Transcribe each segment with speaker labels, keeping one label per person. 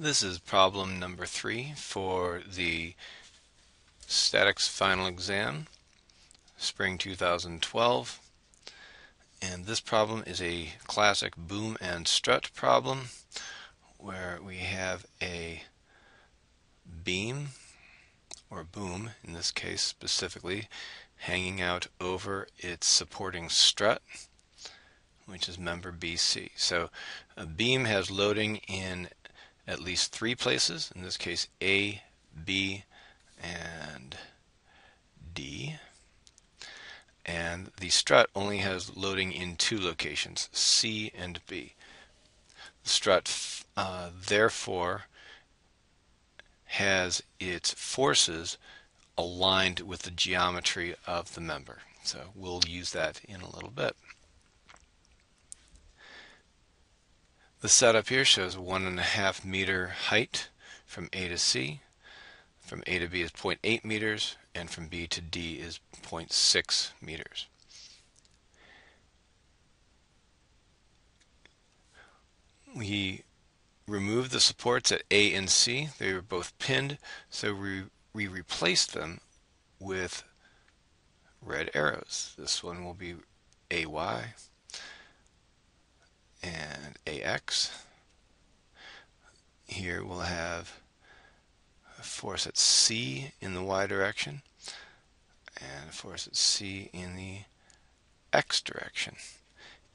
Speaker 1: This is problem number three for the statics final exam, spring 2012. And this problem is a classic boom and strut problem where we have a beam or boom in this case specifically hanging out over its supporting strut which is member BC. So a beam has loading in at least three places, in this case A, B, and D. And the strut only has loading in two locations, C and B. The strut, uh, therefore, has its forces aligned with the geometry of the member. So we'll use that in a little bit. The setup here shows one and a half meter height from A to C. From A to B is 0.8 meters, and from B to D is 0.6 meters. We removed the supports at A and C. They were both pinned, so we, we replaced them with red arrows. This one will be AY, AX. Here we'll have a force at C in the Y direction and a force at C in the X direction.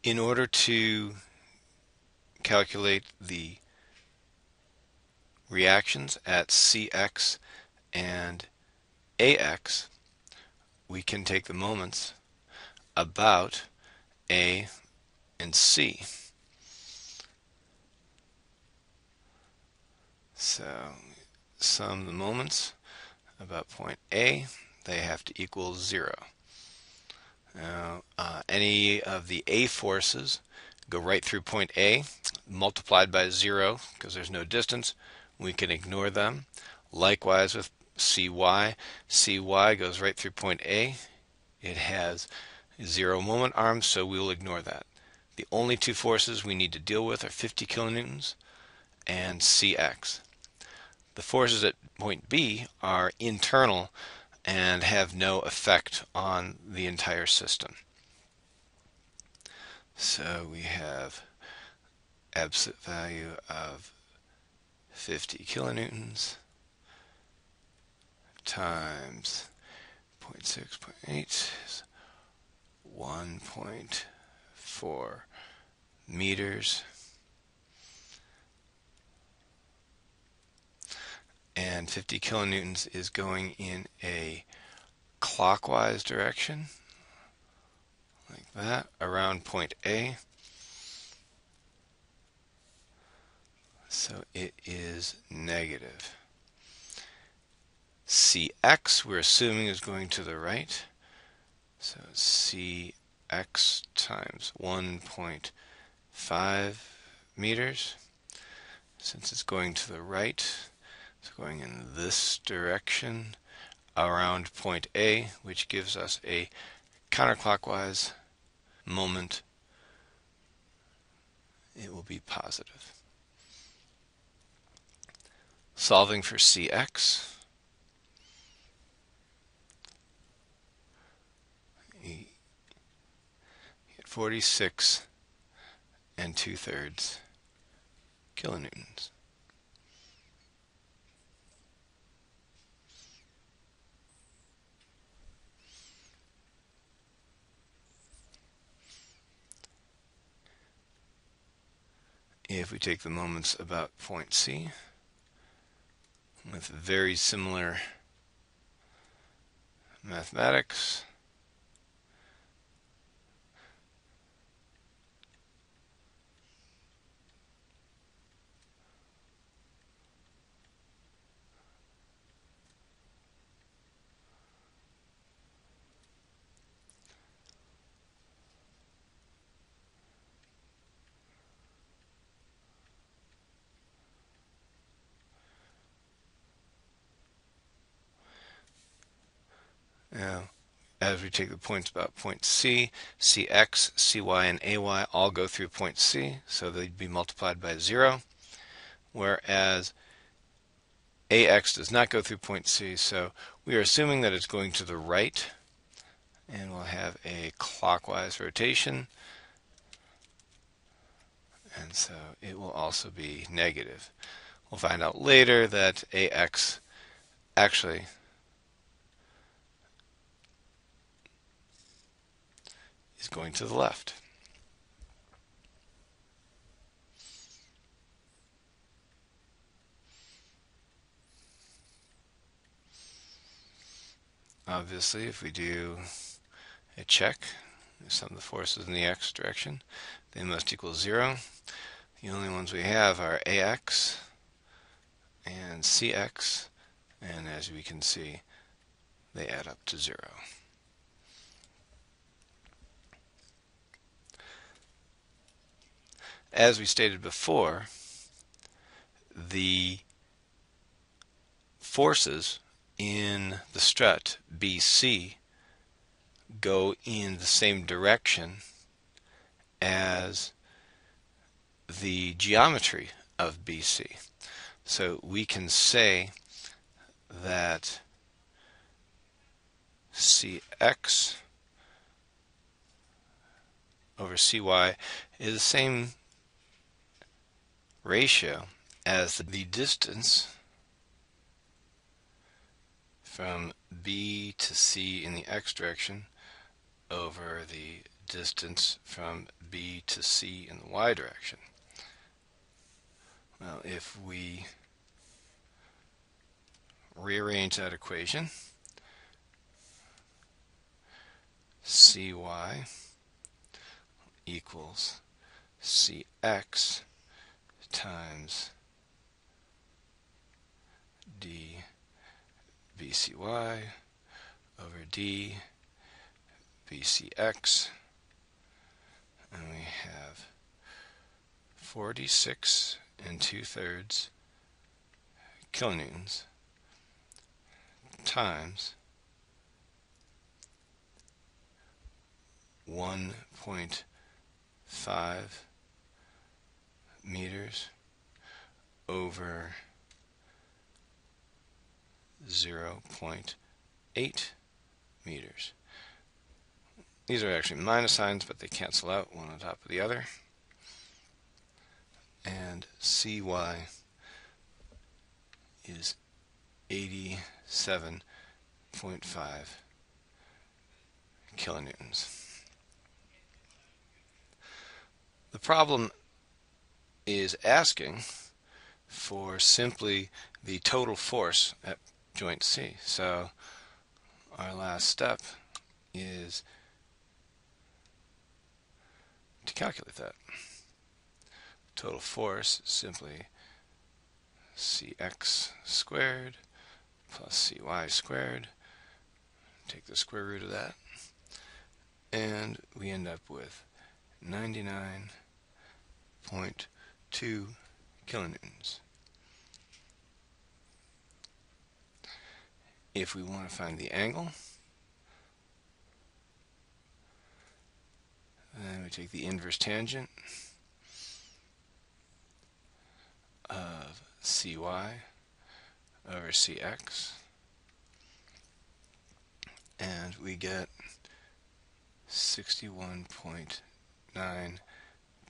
Speaker 1: In order to calculate the reactions at CX and AX, we can take the moments about A and C. So sum the moments about point A, they have to equal zero. Now, uh, any of the A forces go right through point A, multiplied by zero, because there's no distance, we can ignore them. Likewise with CY, CY goes right through point A, it has zero moment arms, so we will ignore that. The only two forces we need to deal with are 50 kilonewtons and CX. The forces at point B are internal and have no effect on the entire system. So we have absolute value of 50 kilonewtons times 0.6.8 is 1.4 meters and 50 kilonewtons is going in a clockwise direction like that around point A. So it is negative. CX we're assuming is going to the right. So CX times 1.5 meters. Since it's going to the right it's going in this direction around point A, which gives us a counterclockwise moment. It will be positive. Solving for Cx. Get 46 and two thirds kilonewtons. If we take the moments about point C with very similar mathematics As we take the points about point C, Cx, Cy, and Ay all go through point C, so they'd be multiplied by 0. whereas AX does not go through point C, so we are assuming that it's going to the right, and we'll have a clockwise rotation, and so it will also be negative. We'll find out later that AX actually is going to the left. Obviously, if we do a check, sum of the forces in the x direction, they must equal 0. The only ones we have are AX and CX, and as we can see, they add up to 0. As we stated before, the forces in the strut BC go in the same direction as the geometry of BC. So we can say that Cx over Cy is the same ratio as the distance from B to C in the x direction over the distance from B to C in the y direction. Well, if we rearrange that equation, cy equals cx times d bcy over d bcx and we have 46 and 2 thirds kilonewtons times 1.5 meters over 0.8 meters. These are actually minus signs, but they cancel out one on top of the other. And CY is 87.5 kilonewtons. The problem is asking for simply the total force at joint C. So our last step is to calculate that. Total force simply cx squared plus cy squared. Take the square root of that. And we end up with 99.2 kilonewtons. If we want to find the angle, then we take the inverse tangent of cy over cx and we get 61.9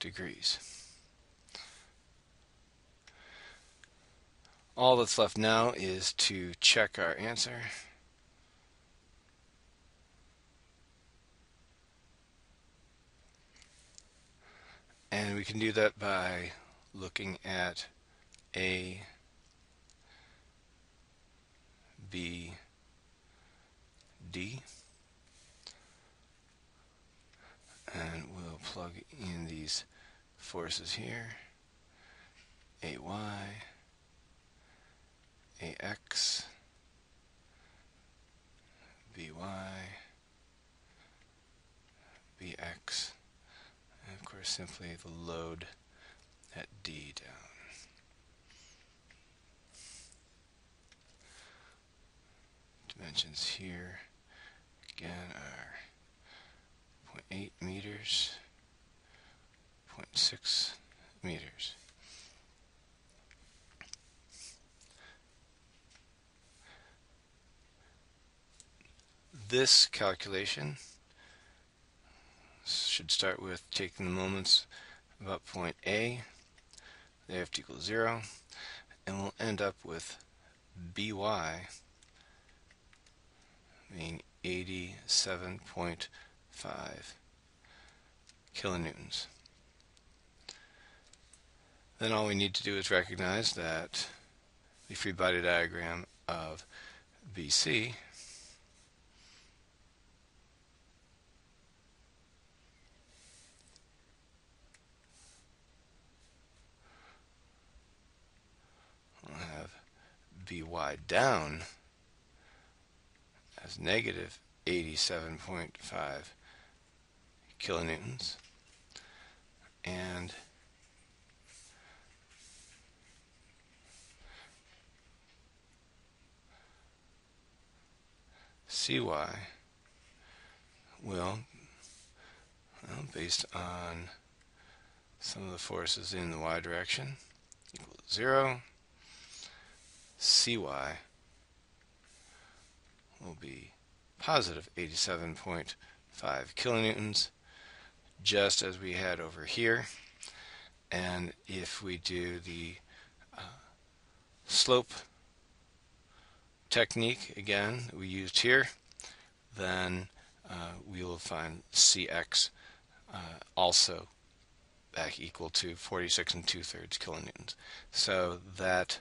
Speaker 1: degrees. All that's left now is to check our answer. And we can do that by looking at A, B, D. And we'll plug in these forces here. AY, AX, BY, BX, and of course simply the load at D down. Dimensions here again are 0.8 meters, 0.6 meters. This calculation should start with taking the moments about point A, they have to equal 0, and we'll end up with By being 87.5 kilonewtons. Then all we need to do is recognize that the free body diagram of BC will have By down as negative 87.5 kilonewtons and Cy will, well, based on sum of the forces in the y direction, equal to 0. Cy will be positive 87.5 kilonewtons, just as we had over here. And if we do the uh, slope technique again we used here, then uh, we will find Cx uh, also back equal to 46 and 2 thirds kilonewtons. So that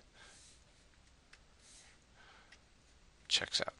Speaker 1: checks out.